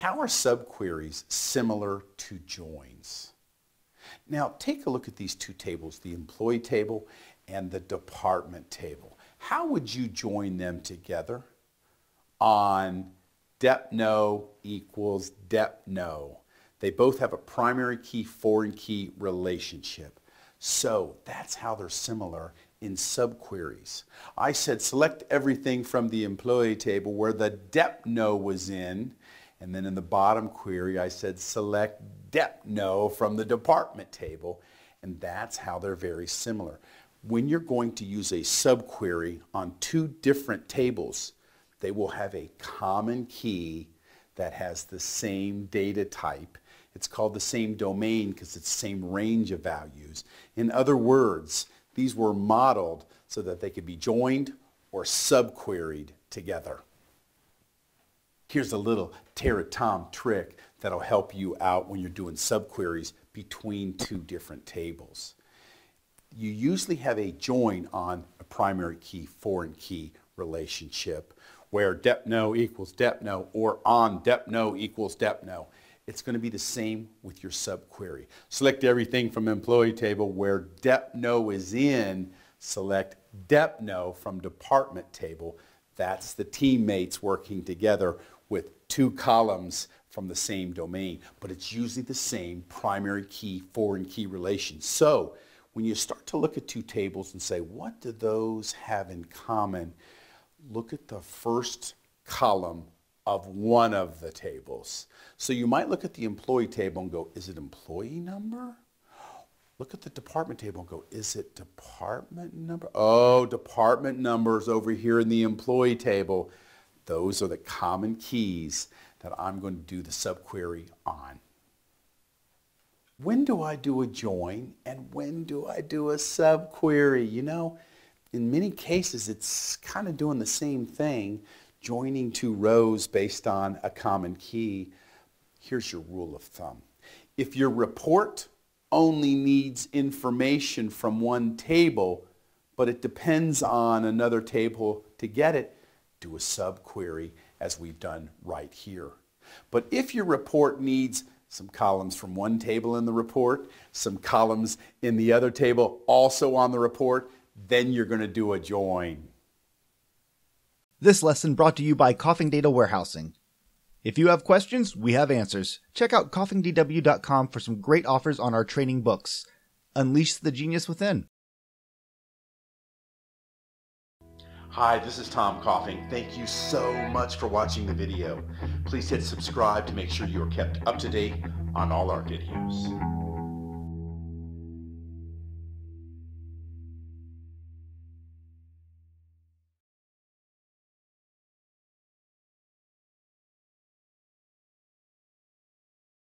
How are subqueries similar to joins? Now take a look at these two tables, the employee table and the department table. How would you join them together on depno equals depno? They both have a primary key, foreign key relationship. So that's how they're similar in subqueries. I said select everything from the employee table where the depno was in and then in the bottom query, I said select depno from the department table. And that's how they're very similar. When you're going to use a subquery on two different tables, they will have a common key that has the same data type. It's called the same domain because it's the same range of values. In other words, these were modeled so that they could be joined or subqueried together. Here's a little Tera Tom trick that'll help you out when you're doing subqueries between two different tables. You usually have a join on a primary key, foreign key relationship where depno equals depno or on depno equals depno. It's going to be the same with your subquery. Select everything from employee table where depno is in, select depno from department table. That's the teammates working together with two columns from the same domain, but it's usually the same primary key, foreign key relation. So when you start to look at two tables and say, what do those have in common? Look at the first column of one of the tables. So you might look at the employee table and go, is it employee number? Look at the department table and go, is it department number? Oh, department numbers over here in the employee table. Those are the common keys that I'm going to do the subquery on. When do I do a join and when do I do a subquery? You know, in many cases it's kind of doing the same thing, joining two rows based on a common key. Here's your rule of thumb. If your report only needs information from one table, but it depends on another table to get it, do a subquery as we've done right here. But if your report needs some columns from one table in the report, some columns in the other table also on the report, then you're going to do a join. This lesson brought to you by Coffing Data Warehousing. If you have questions, we have answers. Check out coffingdw.com for some great offers on our training books. Unleash the genius within. Hi, this is Tom Coffing. Thank you so much for watching the video. Please hit subscribe to make sure you are kept up to date on all our videos.